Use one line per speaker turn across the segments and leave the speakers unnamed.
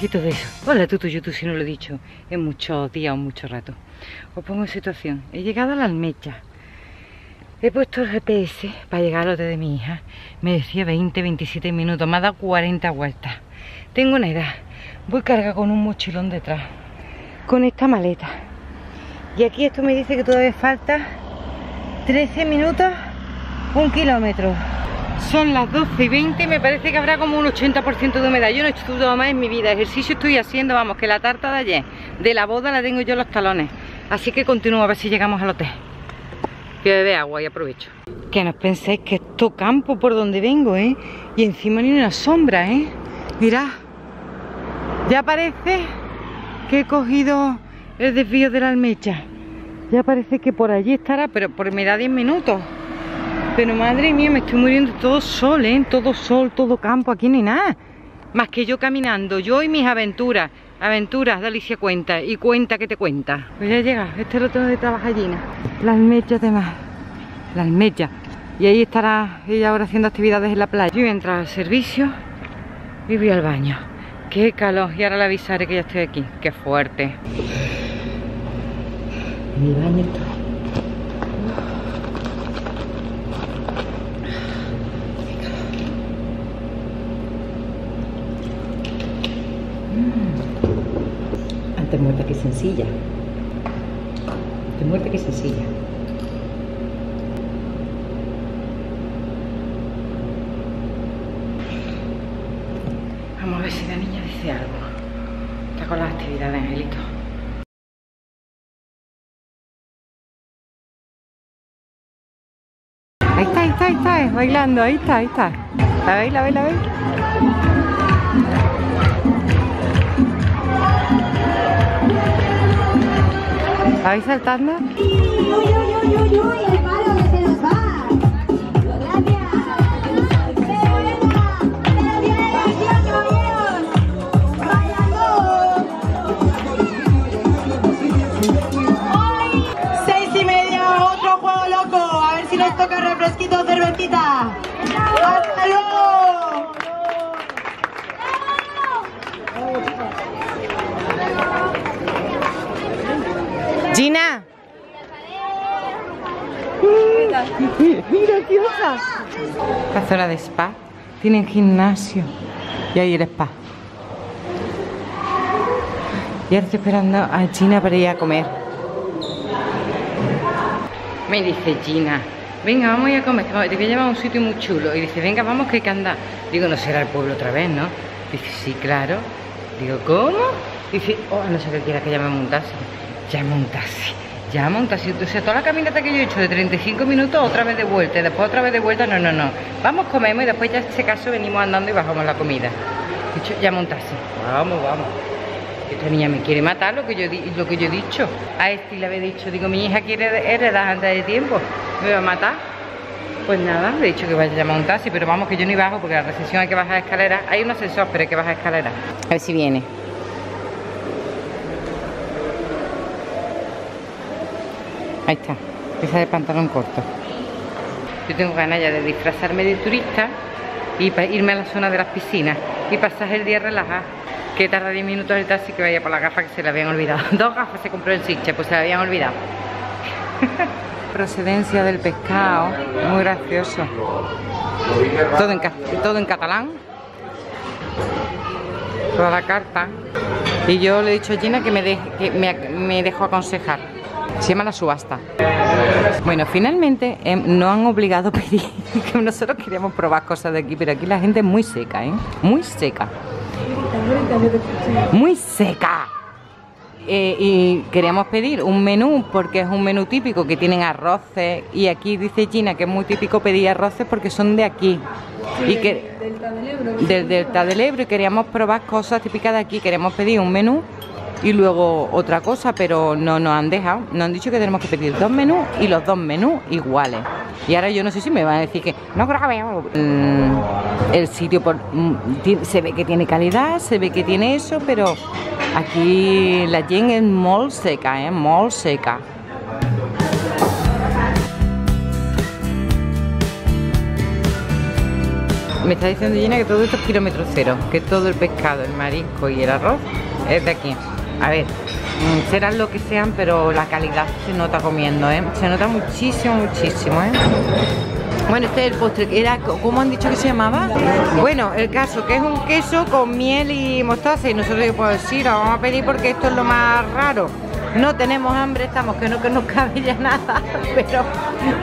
y todo eso. Hola Tutu YouTube, si no lo he dicho en muchos días o mucho rato. Os pongo en situación. He llegado a la almecha. He puesto el GPS para llegar al hotel de mi hija. Me decía 20, 27 minutos. Me ha dado 40 vueltas. Tengo una edad. Voy cargada con un mochilón detrás. Con esta maleta. Y aquí esto me dice que todavía falta 13 minutos, un kilómetro. Son las 12 y 20 me parece que habrá como un 80% de humedad. Yo no he estudiado más en mi vida. Ejercicio estoy haciendo, vamos, que la tarta de ayer, de la boda la tengo yo en los talones. Así que continúo a ver si llegamos al hotel. Que bebe agua y aprovecho. Que no penséis que esto campo por donde vengo, ¿eh? Y encima ni una sombra, ¿eh? Mirad. Ya parece que he cogido el desvío de la almecha. Ya parece que por allí estará, pero por me da 10 minutos. Pero madre mía, me estoy muriendo todo sol, ¿eh? Todo sol, todo campo, aquí no hay nada. Más que yo caminando, yo y mis aventuras. Aventuras de Alicia Cuenta y cuenta que te cuenta. Pues ya llega, este es lo tengo de trabajar Gina. Las mechas de mar. Las mechas. Y ahí estará ella ahora haciendo actividades en la playa. Yo voy a entrar al servicio y voy al baño. Qué calor. Y ahora le avisaré que ya estoy aquí. Qué fuerte. Mi baño está Antes muerta que sencilla. Antes muerta que sencilla. Vamos a ver si la niña dice algo. Está con las actividades, Angelito. Ahí está, ahí está, ahí está, bailando, ahí está, ahí está. La veis, la veis, la veis.
¡Vaya gol! Hoy, seis y media, otro juego loco. A ver si nos toca refresquito o cervecita. ¡Hasta luego!
Gina. La zona de spa. Tienen gimnasio. Y ahí el spa. Y ahora estoy esperando a Gina para ir a comer. Me dice Gina, venga, vamos a ir a comer, te voy a llevar a un sitio muy chulo. Y dice, venga, vamos que hay que andar. Digo, no será el pueblo otra vez, ¿no? Dice, sí, claro. Digo, ¿cómo? Dice, oh, no sé qué quiera que llame un taxi. Llame un taxi. Llama un taxi. O sea, toda la caminata que yo he hecho de 35 minutos, otra vez de vuelta. Y después otra vez de vuelta, no, no, no. Vamos, comemos y después ya en ese caso venimos andando y bajamos la comida. Dicho, llama un taxi. Vamos, vamos. Esta niña me quiere matar lo que yo, lo que yo he dicho. A este le había dicho, digo, mi hija quiere heredar antes de tiempo. ¿Me va a matar? Pues nada, he dicho que vaya a llamar un pero vamos que yo ni bajo porque la recepción hay que bajar escaleras. Hay un ascensor, pero hay que bajar escaleras. A ver si viene. Ahí está, esa de pantalón corto. Yo tengo ganas ya de disfrazarme de turista y irme a la zona de las piscinas y pasar el día relajado. Que tarda 10 minutos el taxi que vaya por las gafas que se le habían olvidado. Dos gafas se compró en Sitges, pues se le habían olvidado. Procedencia del pescado, muy gracioso. Todo en, todo en catalán. Toda la carta. Y yo le he dicho a Gina que me, de- que me dejó aconsejar. Se llama la subasta. Bueno, finalmente eh, no han obligado a pedir, que nosotros queríamos probar cosas de aquí, pero aquí la gente es muy seca, ¿eh? Muy seca. Muy seca. Eh, y queríamos pedir un menú porque es un menú típico que tienen arroces y aquí dice Gina que es muy típico pedir arroces porque son de aquí y que del delta del Ebro y queríamos probar cosas típicas de aquí queríamos pedir un menú y luego otra cosa pero no nos han dejado. Nos han dicho que tenemos que pedir dos menús y los dos menús iguales. Y ahora yo no sé si me van a decir que no grabemos Mm, el sitio por, mm, se ve que tiene calidad se ve que tiene eso pero aquí la gent es molt seca eh molt seca. Me está diciendo Gina que todo esto es kilómetro cero, que todo el pescado, el marisco y el arroz es de aquí. A ver, mm, serán lo que sean, pero la calidad se nota comiendo, ¿eh? Se nota muchísimo, muchísimo, ¿eh? Bueno, este es el postre, era, ¿cómo han dicho que se llamaba? Bueno, el caso, que es un queso con miel y mostaza y nosotros pues sí, lo vamos a pedir porque esto es lo más raro. No tenemos hambre, estamos que no que nos cabe ya nada, pero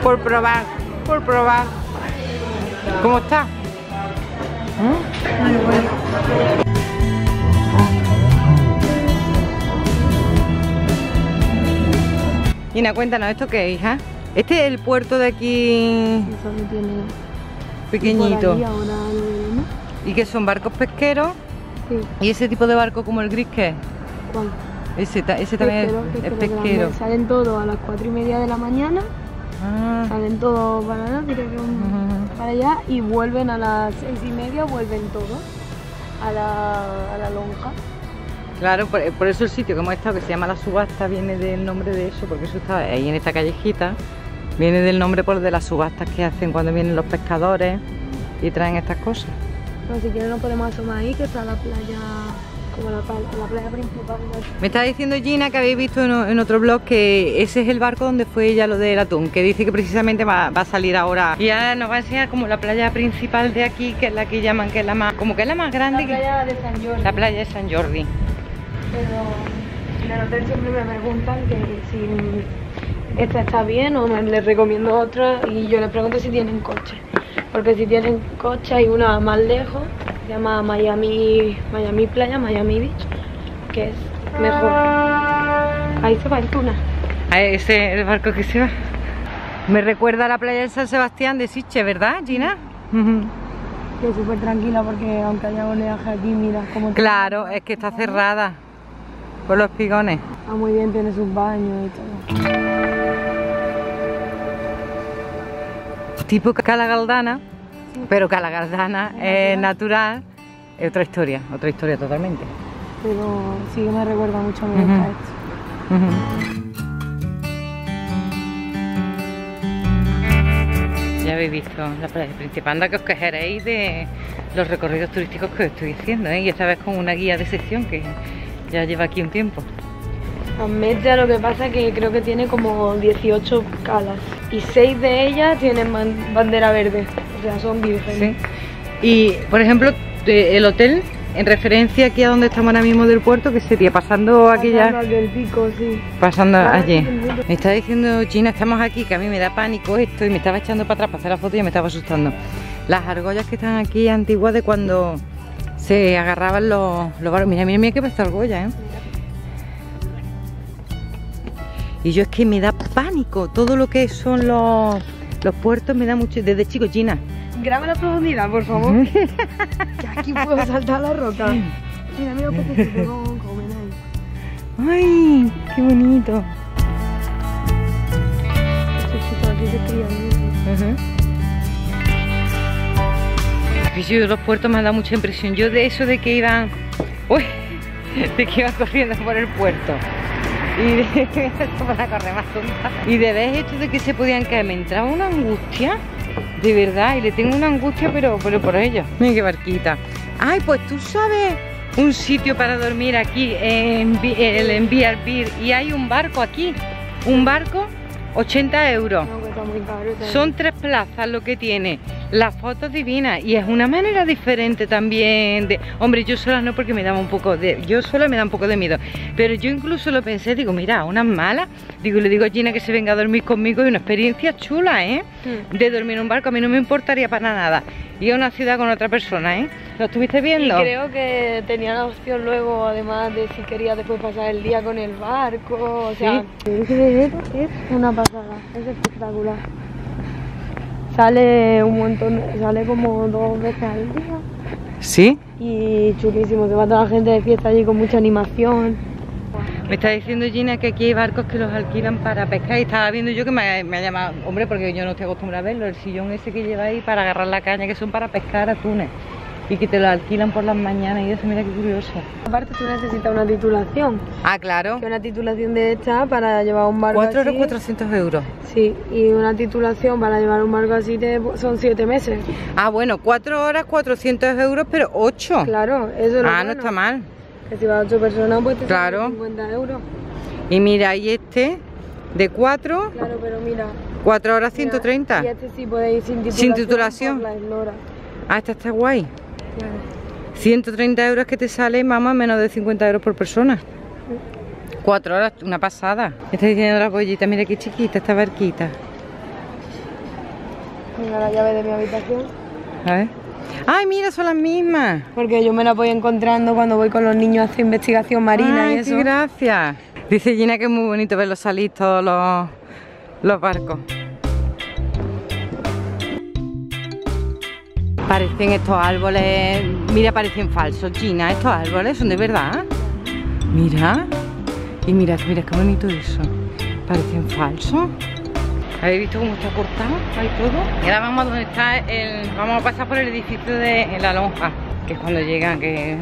por probar, por probar. ¿Cómo está? ¿Mm? Ina, cuéntanos, ¿esto qué es, hija? Este es el puerto de aquí
Eso no tiene
pequeñito.
ahí ahora.
¿Y que son barcos pesqueros?
Sí,
¿Y ese tipo de barco como el gris qué es?
¿cuál?
Ese, ta- ese también
Pesquero,
es- es
pesquero. Salen todos a las cuatro y media de la mañana,
Ah,
salen todos para allá,
Ujú.
para allá y vuelven a las seis y media, vuelven todos a la, a la lonja.
Claro, por, por eso el sitio que hemos estado, que se llama La Subasta, viene del nombre de eso, porque eso está ahí en esta callejita. Viene del nombre por de las subastas que hacen cuando vienen los pescadores y traen estas cosas.
Si quieren nos podemos asomar ahí, que está la playa, como la, playa principal.
Me está diciendo Gina que habéis visto en, otro blog que ese es el barco donde fue ella lo del atún, que dice que precisamente va, va a salir ahora. Y ahora nos va a enseñar como la playa principal de aquí, que es la que llaman que es la más, como que es la más grande,
La playa de San Jordi.
la playa de San Jordi.
Pero en el hotel siempre me preguntan que si esta está bien o me les recomiendo otra y yo les pregunto si tienen coche. Porque si tienen coche hay una más lejos, se llama Miami, Miami Playa, Miami Beach, que es mejor. Ahí se va en tuna.
Ah, ese es el barco que se va. Me recuerda a la playa de San Sebastián de Siche, ¿verdad, Gina?
Que es súper tranquila porque aunque haya oleaje aquí, mira cómo...
Claro, es que está cerrada por los pigones.
Está muy bien, tiene sus baños y todo.
Tipo Cala Galdana, pero Cala Galdana es natural, es otra historia, otra historia totalmente.
Pero sí que me recuerda mucho a mi
Ujú.
gusta esto.
Ya habéis visto la playa principal, anda que os quejaréis de los recorridos turísticos que os estoy haciendo, ¿eh? y esta vez con una guía de sección que ya lleva aquí un tiempo.
Amezia lo que pasa es que creo que tiene como 18 calas y 6 de ellas tienen bandera verde, o sea, son vírgenes.
¿sí? Y, por ejemplo, el hotel, en referencia aquí a donde estamos ahora mismo del puerto, que sería pasando aquí
Pasando
ya,
al del pico, sí.
pasando
Ah,
allí. Me está diciendo Gina, estamos aquí, que a mí me da pánico esto, y me estaba echando para atrás para hacer la foto y me estaba asustando. Las argollas que están aquí antiguas de cuando se agarraban los, los barcos. Mira, mira, mira qué pasa argolla, ¿eh? Y yo es que me da pánico, todo lo que son los, los puertos me da mucho, desde chico, Gina.
Graba la profundidad, por favor. que aquí puedo saltar la roca. Mira, mira un pececito comen ahí.
¡Ay, qué bonito!
Aquí se crían.
De los puertos me ha dado mucha impresión. Yo de eso de que iban. De que iban corriendo por el puerto. Y de correr más tonta. Y de ver esto de que se podían caer, me entraba una angustia. De verdad, y le tengo una angustia, pero, pero por ello. Mira qué barquita. Ay, pues tú sabes un sitio para dormir aquí en, el en Beer y hay un barco aquí. Un barco, 80 euros. Son tres plazas lo que tiene. Las fotos divinas y es una manera diferente también de... Hombre, yo sola no porque me daba un poco de... Yo sola me da un poco de miedo. Pero yo incluso lo pensé, digo, mira, unas malas. Digo, le digo a Gina que se venga a dormir conmigo y una experiencia chula, ¿eh?
Mm.
De dormir en un barco a mí no me importaría para nada. Ir a una ciudad con otra persona, ¿eh? ¿Lo estuviste
Y
viendo?
creo que tenía la opción luego, además de si quería después pasar el día con el barco, o sea, es una pasada, es espectacular. Sale un montón, sale como dos veces al día
¿Sí?
y chulísimo, se va toda la gente de fiesta allí con mucha animación.
Me está diciendo Gina que aquí hay barcos que los alquilan para pescar y estaba viendo yo que me, ha- me ha llamado, hombre, porque yo no estoy acostumbrada a verlo, el sillón ese que lleva ahí para agarrar la caña, que son para pescar atunes. Y que te lo alquilan por las mañanas y eso, mira qué curioso.
Aparte tú necesitas una titulación.
Ah, claro.
Que una titulación de esta para llevar un barco
4
así.
euros 400 euros.
Sí, y una titulación para llevar un barco así te- son siete meses.
Ah, bueno, 4 horas 400 euros, pero 8.
Claro, eso
ah, no
bueno.
está mal.
Que si vas ocho personas, pues te
Claro.
salen 50 euros.
Y mira, y este de 4,
Claro, pero mira.
4 horas
mira,
130.
Y este sí ir sin titulación.
Sin titulación. Ah, esta está guay.
Claro.
130 euros que te sale, mamá, menos de 50 euros por persona. 4 horas, una pasada. Está diciendo la pollita, mira qué chiquita esta barquita.
Mira la llave de mi habitación.
A ver. Ay, mira, son las mismas.
Porque yo me la voy encontrando cuando voy con los niños a hacer investigación marina
Ay,
y eso.
gracias. Dice Gina que es muy bonito verlos salir todos los, los barcos. Parecen estos árboles, mira, parecen falsos, Gina, estos árboles son de verdad. Mira, y mira, mira qué bonito eso. Parecen falsos. ¿Habéis visto cómo está cortado? Ahí todo. Y ahora vamos a donde está el. Vamos a pasar por el edificio de la lonja, que es cuando llegan que,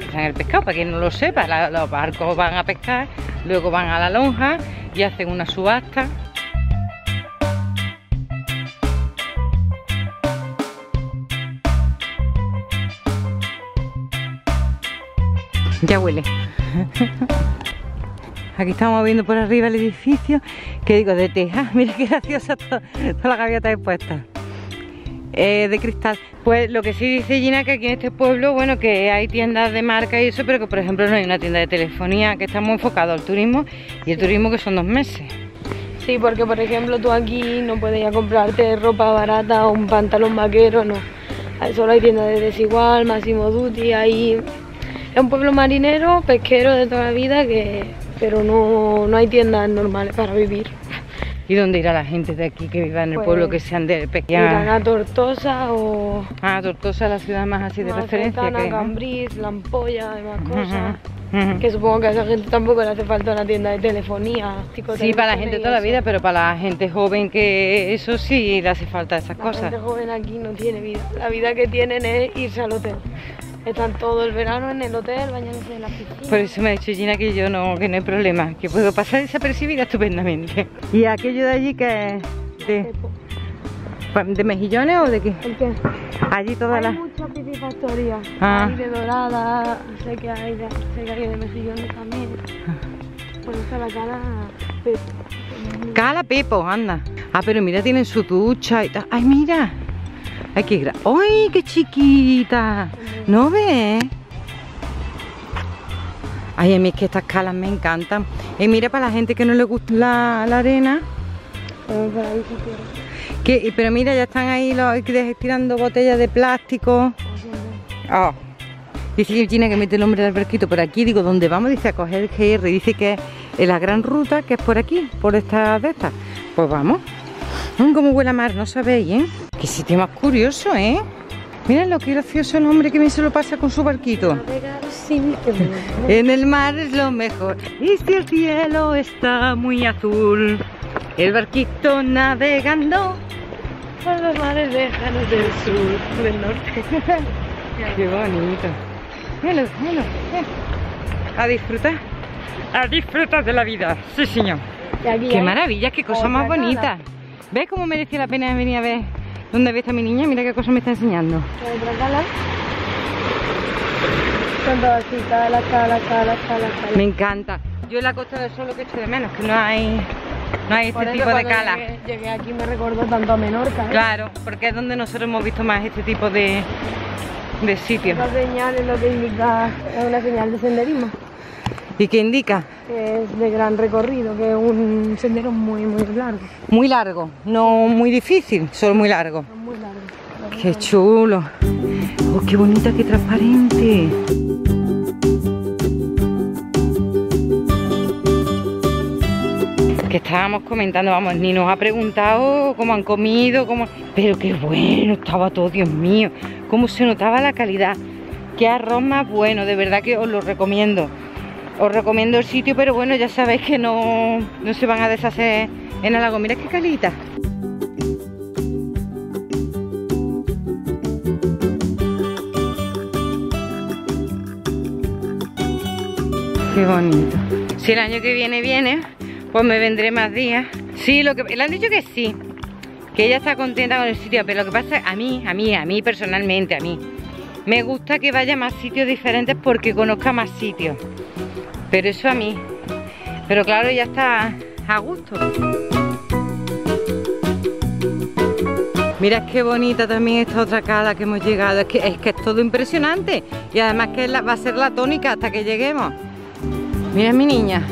están el pescado. Para quien no lo sepa, los barcos van a pescar, luego van a la lonja y hacen una subasta. Ya huele. Aquí estamos viendo por arriba el edificio, que digo, de teja. Mira qué graciosa to- toda la gaviota expuesta. Eh, de cristal. Pues lo que sí dice Gina que aquí en este pueblo, bueno, que hay tiendas de marca y eso, pero que por ejemplo no hay una tienda de telefonía, que estamos enfocados al turismo y el turismo que son dos meses.
Sí, porque por ejemplo tú aquí no puedes ir a comprarte ropa barata o un pantalón vaquero, no. Solo hay tiendas de desigual, Máximo Duty, ahí es un pueblo marinero, pesquero de toda la vida, que pero no, no hay tiendas normales para vivir.
¿Y dónde irá la gente de aquí que viva en el
Pues,
pueblo que sean de
Irán
pequeña?
a Tortosa o
Ah, Tortosa, la ciudad más así de
más
referencia.
cercana,
que, ¿no?
La Ampolla y más cosas.
Ujú, ujú.
Que supongo que a esa gente tampoco le hace falta una tienda de telefonía.
Sí, para la gente toda la vida, pero para la gente joven que eso sí le hace falta esas
La
cosas.
gente joven aquí no tiene vida. La vida que tienen es irse al hotel. Están todo el verano en el hotel, bañándose en la piscina.
Por eso me ha dicho Gina que yo no, que no hay problema, que puedo pasar desapercibida estupendamente. ¿Y aquello de allí que es? ¿De, de mejillones o de qué?
¿El qué?
Allí todas
Hay
las...
muchas piscifactorías.
Ah.
Hay de dorada, sé que hay de, sé que hay de mejillones también. Por eso la cara... pues,
Cala Pepo, anda. Ah, pero mira, tienen su ducha y tal. Ay, mira. Ay, qué gra... ¡Ay, qué chiquita! ¿No ves? Ay, a mí es que estas calas me encantan. Y mira, para la gente que no le gusta la, arena, que, pero mira, ya están ahí los que tirando botellas de plástico. Oh. Dice Gina que mete el nombre del barquito por aquí. Digo, ¿dónde vamos? Dice a coger el GR. Dice que es la gran ruta, que es por aquí, por esta de estas. Pues vamos. Mm, cómo huele a mar, no sabéis, ¿eh? Qué sitio más curioso, ¿eh? Mira lo que gracioso el hombre que bien se lo pasa con su barquito.
Navegar sin temor.
En el mar es lo mejor. Y si el cielo está muy azul, el barquito navegando.
Por los mares lejanos del sur, del norte.
Qué bonito. Míralo, míralo. eh. A disfrutar. A disfrutar de la vida. Sí, señor. Qué maravilla, qué cosa más bonita. ¿Ves cómo merecía la pena venir a ver dónde había está mi niña? Mira qué cosa me está enseñando. Me encanta. Yo en la Costa del Sol lo que echo de menos, que no hay, no hay este
eso
tipo de cala.
Llegué, llegué aquí me recordó tanto a Menorca. ¿eh?
Claro, porque es donde nosotros hemos visto más este tipo de, de sitios.
Esa señal es lo que indica, es una señal de senderismo,
¿Y qué indica?
que es de gran recorrido, que es un sendero muy, muy largo.
Muy largo, no muy difícil, solo muy largo.
Muy largo.
Qué chulo. Oh, qué bonita, qué transparente. Que estábamos comentando, vamos, ni nos ha preguntado cómo han comido, cómo... Pero qué bueno, estaba todo, Dios mío. Cómo se notaba la calidad. Qué arroz más bueno, de verdad que os lo recomiendo os recomiendo el sitio, pero bueno, ya sabéis que no, no se van a deshacer en el lago. Mirad qué calita. Qué bonito. Si el año que viene viene, pues me vendré más días. Sí, lo que le han dicho que sí, que ella está contenta con el sitio, pero lo que pasa a mí, a mí, a mí personalmente, a mí, me gusta que vaya a más sitios diferentes porque conozca más sitios. Pero eso a mí. Pero claro, ya está a gusto. Mira qué bonita también esta otra cala que hemos llegado. Es que es, que es todo impresionante. Y además que va a ser la tónica hasta que lleguemos. Mira mi niña.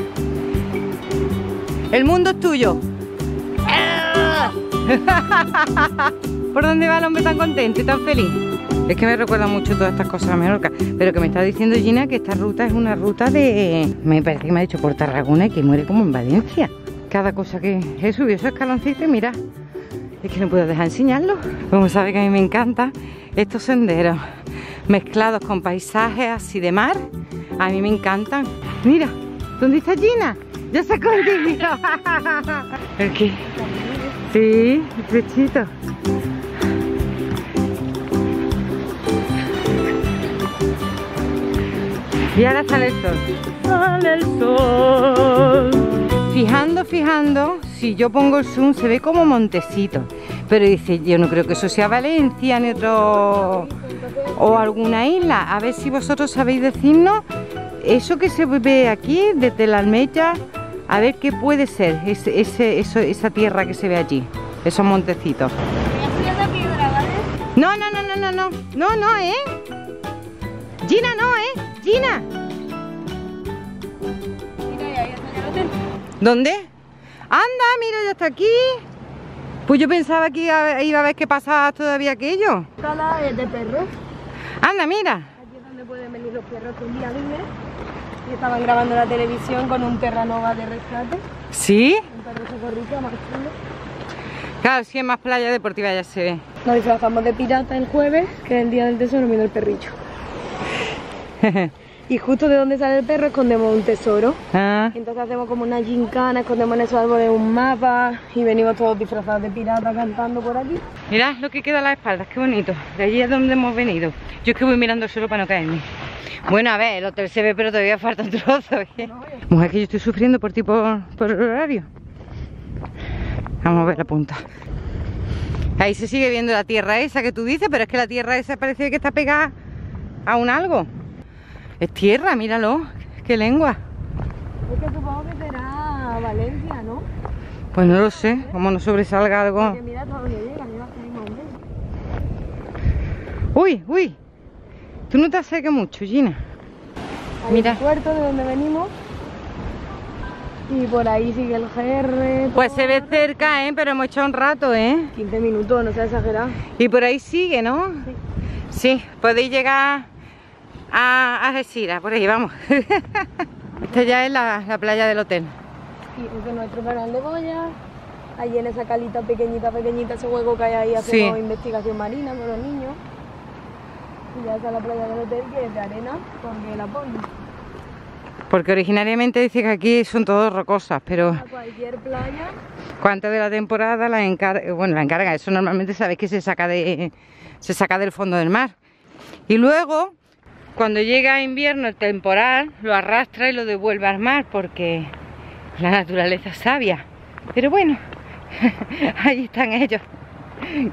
El mundo es tuyo. ¿Por dónde va el hombre tan contento y tan feliz? Es que me recuerda mucho todas estas cosas a Menorca. Pero que me está diciendo Gina que esta ruta es una ruta de... Me parece que me ha dicho por Tarragona y que muere como en Valencia. Cada cosa que he subido esos escaloncitos mira, es que no puedo dejar de enseñarlo. Como sabe que a mí me encantan estos senderos mezclados con paisajes así de mar. A mí me encantan. Mira, ¿dónde está Gina? Ya se. ¿El qué? Sí, pechito. Y ahora sale el sol. Sale el sol. Fijando, fijando, si yo pongo el zoom se ve como montecito. Pero dice, yo no creo que eso sea Valencia ni otro o alguna isla. A ver si vosotros sabéis decirnos eso que se ve aquí desde la almeja. A ver qué puede ser ese- eso- esa tierra que se ve allí, esos montecitos. No, no, no, no, no, no, no, no, ¿eh? Gina, no, ¿eh? Gina. ¿Dónde? Anda, mira, ya está aquí. Pues yo pensaba que iba, iba a ver qué pasaba todavía aquello.
Cala de perros.
Anda, mira.
Aquí es donde pueden venir los perros que un día libre. Y estaban grabando la televisión con un Terranova de rescate.
¿Sí?
Un perro socorrito más chulo.
Claro, si es más playa deportiva ya se ve.
Nos disfrazamos de pirata el jueves, que es el día del tesoro, mira el perrillo. Y justo de donde sale el perro escondemos un tesoro.
ah,
Entonces hacemos como una gincana, escondemos en esos árboles un mapa y venimos todos disfrazados de pirata cantando por aquí.
mirad lo que queda a las espaldas, qué bonito. De allí es donde hemos venido. Yo es que voy mirando el suelo para no caerme. Bueno, a ver, el hotel se ve, pero todavía falta un trozo. ¿eh? Mujer, que yo estoy sufriendo por ti por, por el horario. Vamos a ver la punta. Ahí se sigue viendo la tierra esa que tú dices, pero es que la tierra esa parece que está pegada a un algo. Es tierra, míralo. Qué lengua.
Es que supongo que será Valencia, ¿no?
Pues no lo sé, como no sobresalga algo.
Porque mira hasta dónde llega, mira hasta ahí más o menos.
Uy, uy. Tú no te acerques mucho, Gina.
Hay
Mira.
el puerto de donde venimos. Y por ahí sigue el GR.
Pues se ve cerca, ¿eh? Pero hemos echado un rato, ¿eh?
15 minutos, no sea exagerado.
Y por ahí sigue, ¿no? Sí. podéis llegar a Algeciras, por ahí, vamos. Esta ya es la, la playa del hotel.
Y este es nuestro canal de boya. Allí en esa calita pequeñita, pequeñita, ese hueco que hay ahí, hacemos
Sí.
investigación marina con los niños. Y ya está la playa del hotel que es de arena, porque la ponen.
Porque originariamente dice que aquí son todos rocosas, pero
A cualquier playa,
cuanto de la temporada la encarga, bueno, la encarga, eso normalmente sabéis que se saca de se saca del fondo del mar. Y luego, cuando llega invierno, el temporal, lo arrastra y lo devuelve al mar porque la naturaleza es sabia. Pero bueno, ahí están ellos.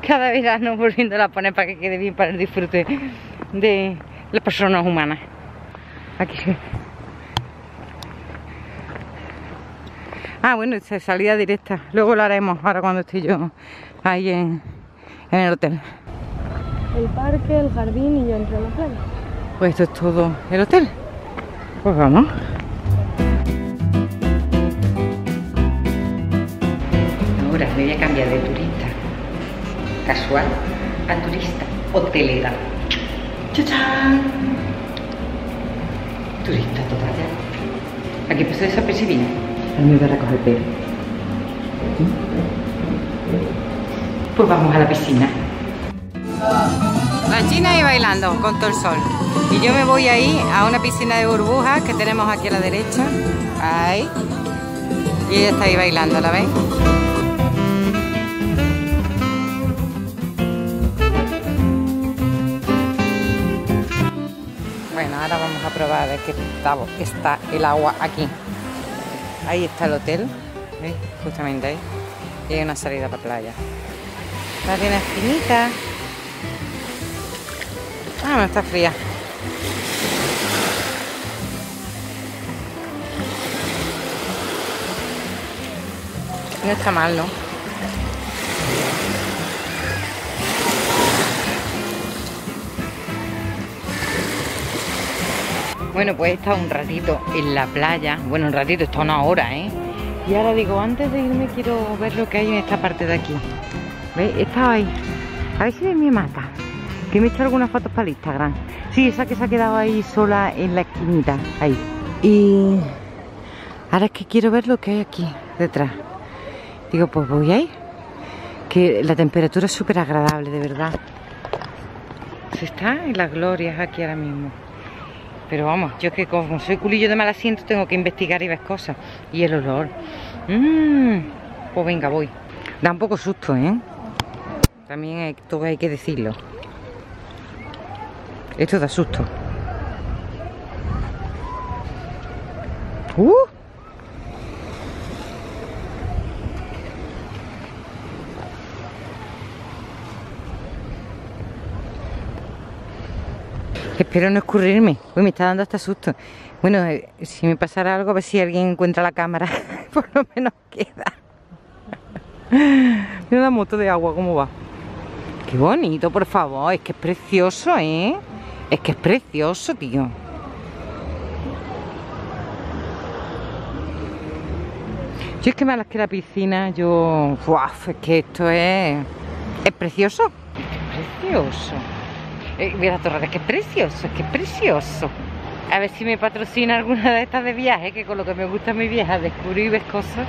Cada verano volviéndola a poner para que quede bien para el disfrute de las personas humanas. Aquí. Ah, bueno, esa es salida directa. Luego lo haremos ahora cuando esté yo ahí en, el hotel.
el parque, el jardín y yo entro en la playa.
Pues esto es todo el hotel. Pues vamos. Ahora me voy a cambiar de turista casual a turista hotelera. ¡Chachán! Turista total ya. Aquí pasé desapercibida. A mí me voy a recoger pelo. Pues vamos a la piscina. La china ahí bailando con todo el sol. Y yo me voy ahí a una piscina de burbujas que tenemos aquí a la derecha. Ahí. Y ella está ahí bailando, ¿la veis? Bueno, ahora vamos a probar a ver qué está el agua aquí. Ahí está el hotel, ¿veis? Justamente ahí. Y hay una salida para playa. La arena es finita. Ah, no está fría. No está mal, ¿no? Bueno, pues he estado un ratito en la playa. Bueno, un ratito, está una hora, ¿eh? Y ahora digo, antes de irme quiero ver lo que hay en esta parte de aquí. ¿Veis? Estaba ahí. A ver si me mata. Que me he hecho algunas fotos para el Instagram. Sí, esa que se ha quedado ahí sola en la esquinita. Ahí. Y ahora es que quiero ver lo que hay aquí detrás. Digo, pues voy a ir. Que la temperatura es súper agradable, de verdad. Se está en las glorias aquí ahora mismo. Pero vamos, yo que como soy culillo de mal asiento tengo que investigar y ver cosas. Y el olor. Mmm. Pues venga, voy. Da un poco susto, ¿eh? También todo hay que decirlo. Esto da susto. ¡Uh! Espero no escurrirme. Uy, me está dando hasta susto. Bueno, eh, si me pasara algo, a ver si alguien encuentra la cámara. Por lo menos queda. Mira la moto de agua, cómo va. Qué bonito, por favor. Es que es precioso, ¿eh? Es que es precioso, tío. Yo es que más que la piscina, yo... Uf, es que esto es... Es precioso. Es precioso. Eh, mira, que es precioso, es precioso. A ver si me patrocina alguna de estas de viaje, que con lo que me gusta mi viaje, descubrir cosas.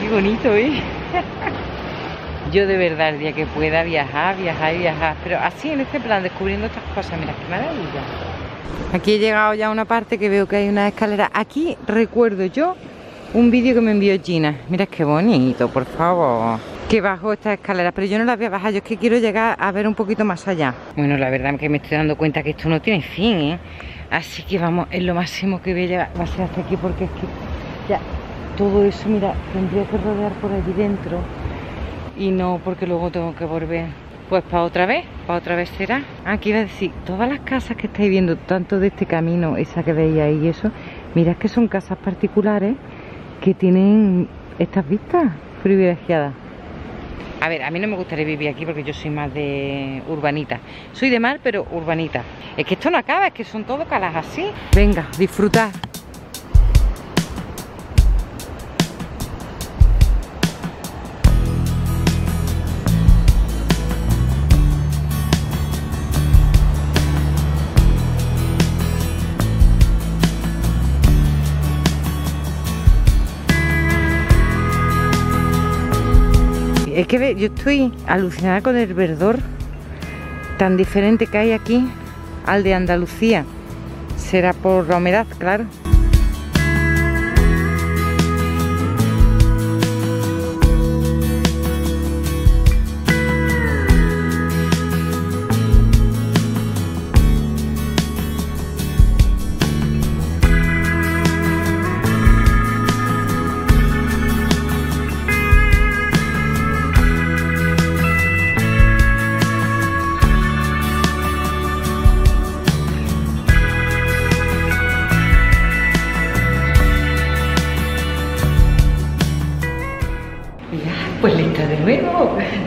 Qué bonito, ¿eh? Yo de verdad, el día que pueda viajar, viajar y viajar. Pero así en este plan, descubriendo estas cosas, mira, qué maravilla. Aquí he llegado ya a una parte que veo que hay una escalera. Aquí recuerdo yo un vídeo que me envió Gina. Mira qué bonito, por favor. Que bajo esta escalera, pero yo no la voy a bajar, yo es que quiero llegar a ver un poquito más allá. Bueno, la verdad es que me estoy dando cuenta que esto no tiene fin, ¿eh? Así que vamos, es lo máximo que voy a llegar, va a ser hasta aquí porque es que ya todo eso, mira, tendría que rodear por allí dentro y no porque luego tengo que volver. Pues para otra vez, para otra vez será. Aquí iba a decir, todas las casas que estáis viendo, tanto de este camino, esa que veis ahí y eso, mirad que son casas particulares que tienen estas vistas privilegiadas. A ver, a mí no me gustaría vivir aquí porque yo soy más de urbanita. Soy de mal, pero urbanita. Es que esto no acaba, es que son todo calas así. Venga, disfrutar. Es que yo estoy alucinada con el verdor tan diferente que hay aquí al de Andalucía. Será por la humedad, claro.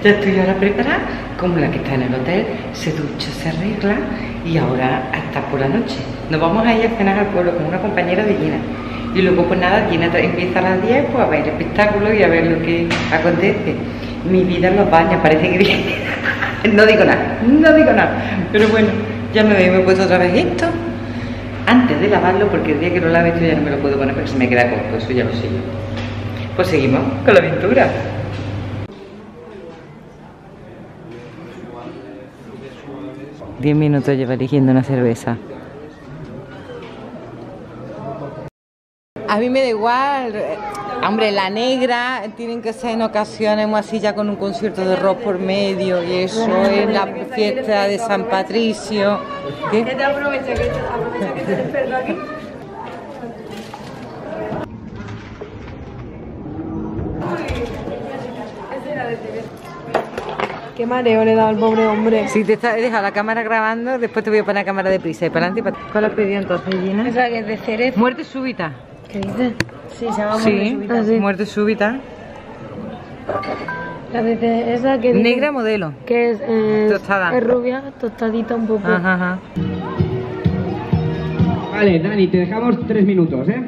Ya estoy ahora preparada, como la que está en el hotel, se ducha, se arregla y ahora hasta por la noche. Nos vamos a ir a cenar al pueblo con una compañera de Gina. Y luego pues nada, Gina empieza a las 10 pues a ver espectáculos y a ver lo que acontece. Mi vida en los baños, parece que no digo nada, no digo nada. Pero bueno, ya me, me he puesto otra vez esto antes de lavarlo porque el día que lo lave esto ya no me lo puedo poner porque se me queda corto, eso ya lo sé. Pues seguimos con la aventura. 10 minutos lleva eligiendo una cerveza. A mí me da igual. Hombre, la negra tienen que ser en ocasiones más así ya con un concierto de rock por medio y eso en la fiesta de San Patricio. ¿Qué?
te aprovecha que te aprovecha que te despertó aquí. Qué mareo le da al pobre hombre.
Si te está, he dejado la cámara grabando, después te voy a poner la cámara de prisa y para adelante y para. ¿Cuál has pedido entonces, Gina?
Esa que es de cerezo.
Muerte súbita.
¿Qué dices? Sí, se llama
Sí,
Ah, sí.
muerte súbita.
La de esa que dice
Negra modelo.
que es, eh,
Tostada.
es rubia, tostadita un poco.
Ajá, ajá.
Vale, Dani, te dejamos tres minutos, ¿eh?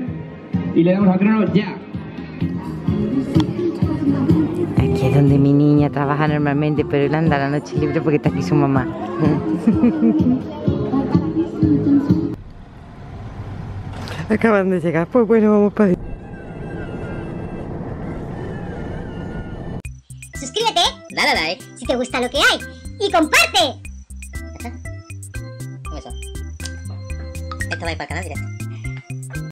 Y le damos al crono ya.
Aquí es donde mi niña trabaja normalmente, pero él anda a la noche libre porque está aquí su mamá. Acaban de llegar, pues bueno, vamos para
Suscríbete, dale a like si te gusta lo que hay y comparte.
Eso. Esto va a ir para el canal directo.